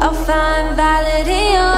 I'll find violet in your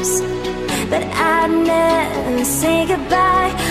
But I'd never say goodbye.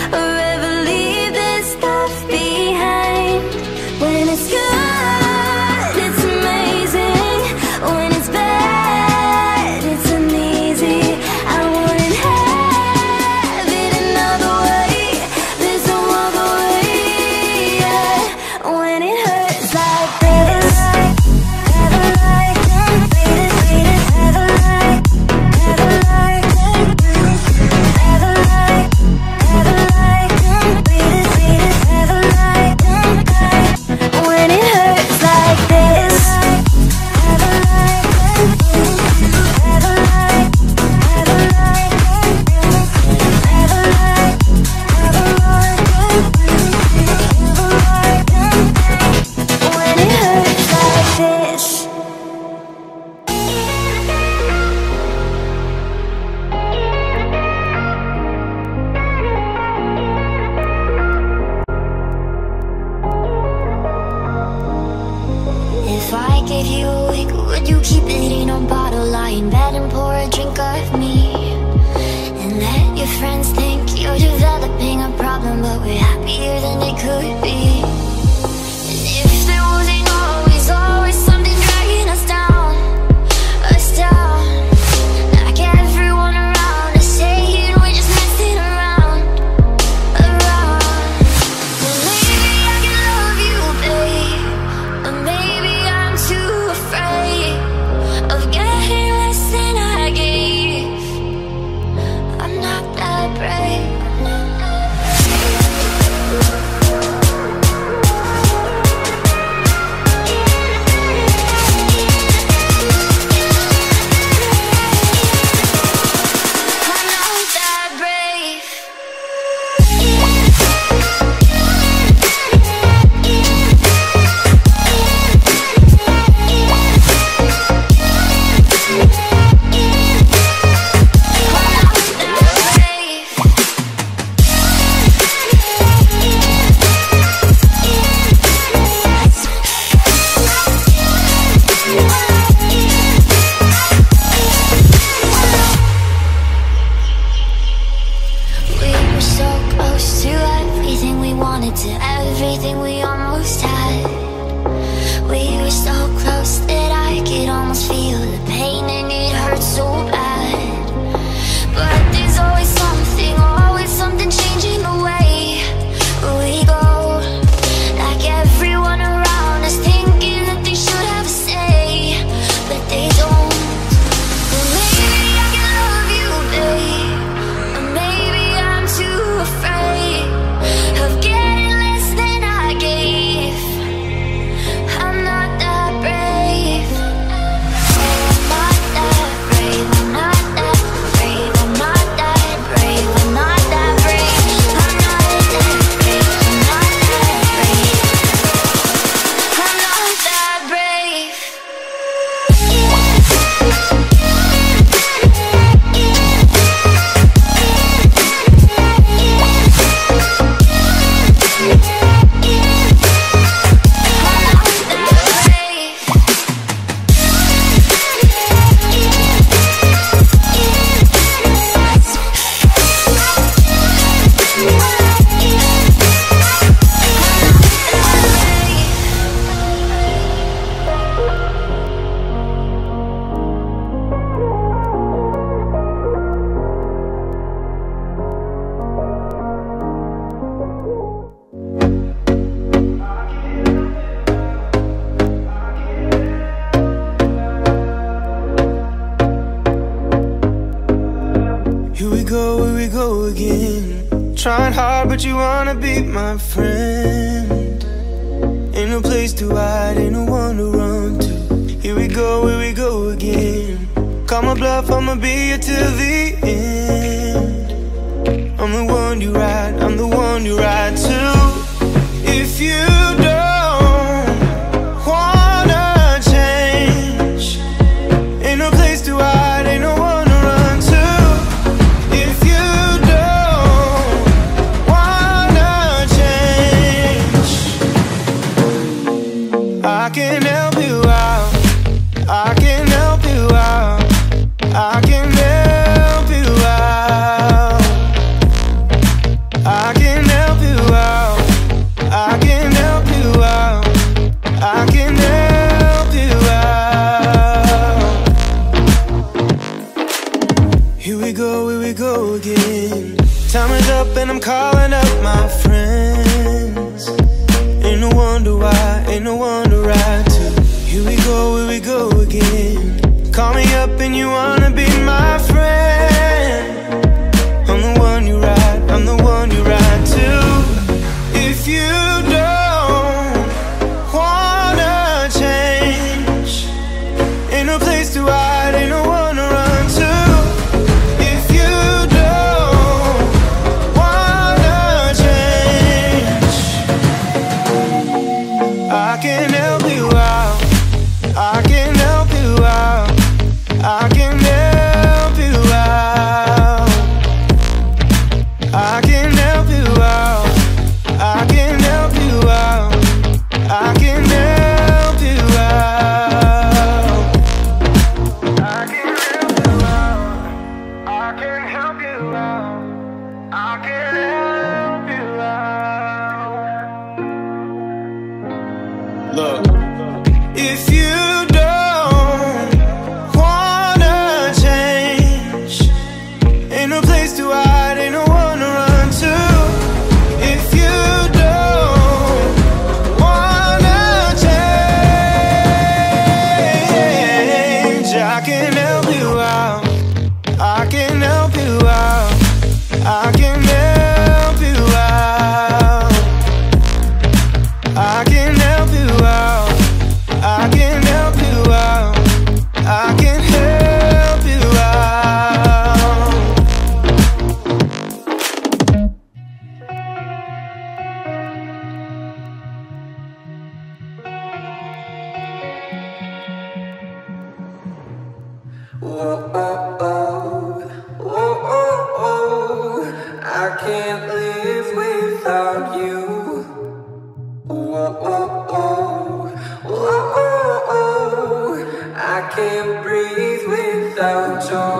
Can't breathe without your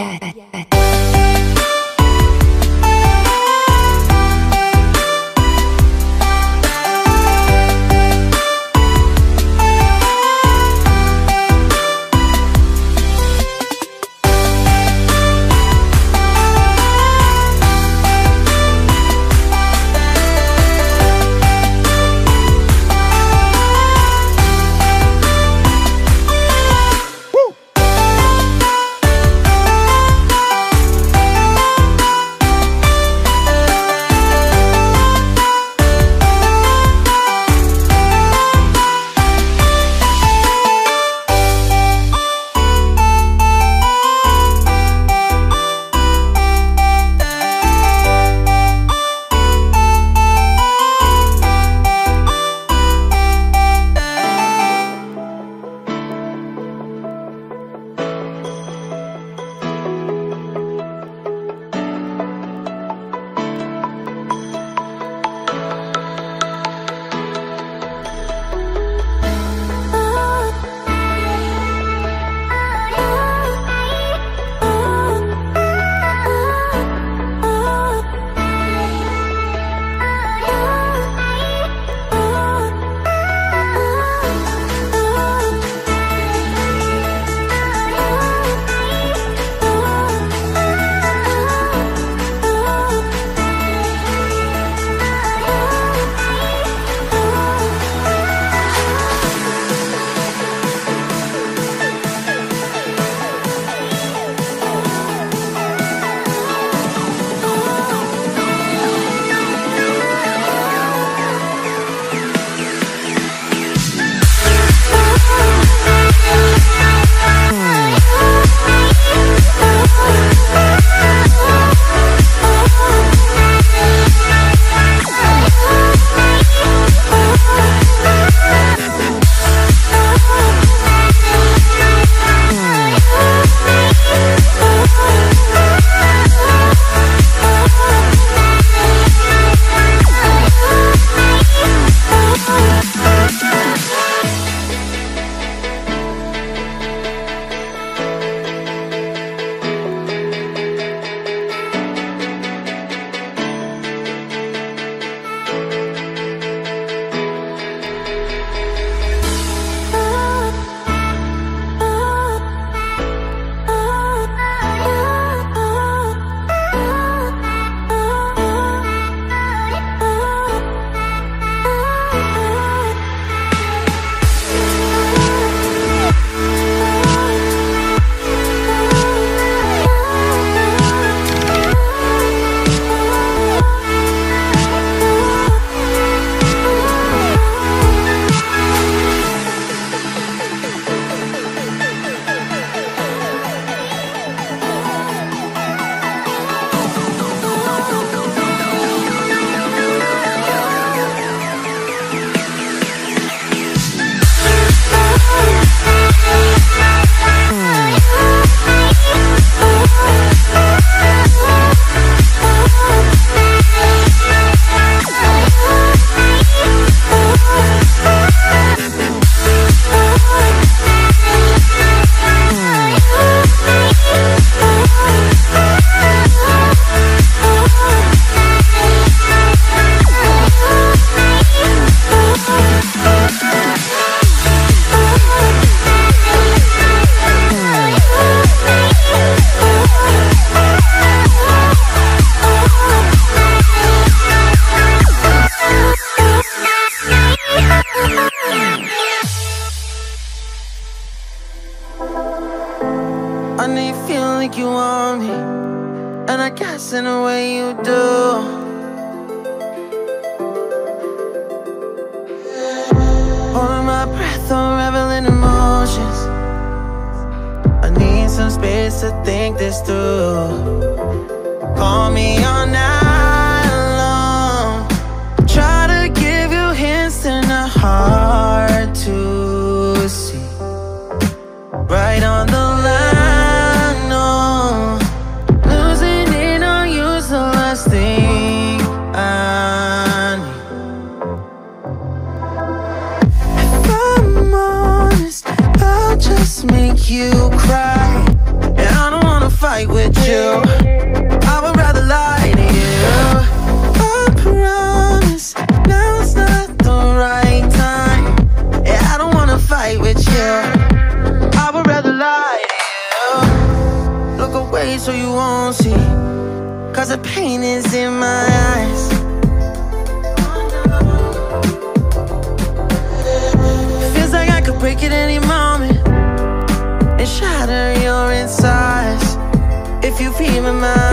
Yeah. If you